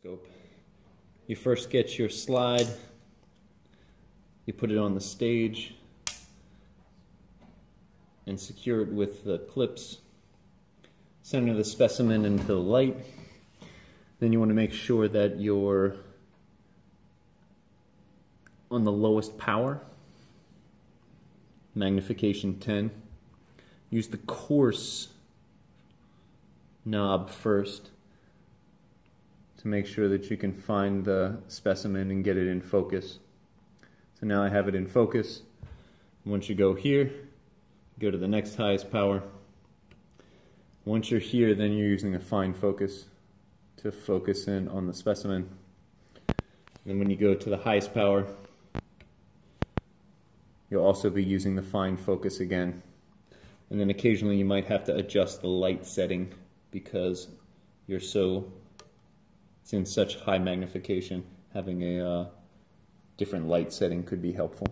Scope. You first get your slide, you put it on the stage, and secure it with the clips. Center the specimen into the light. Then you want to make sure that you're on the lowest power, magnification 10. Use the coarse knob first to make sure that you can find the specimen and get it in focus. So now I have it in focus. Once you go here, go to the next highest power. Once you're here, then you're using a fine focus to focus in on the specimen. And when you go to the highest power, you'll also be using the fine focus again. And then occasionally you might have to adjust the light setting because you're so in such high magnification, having a uh, different light setting could be helpful.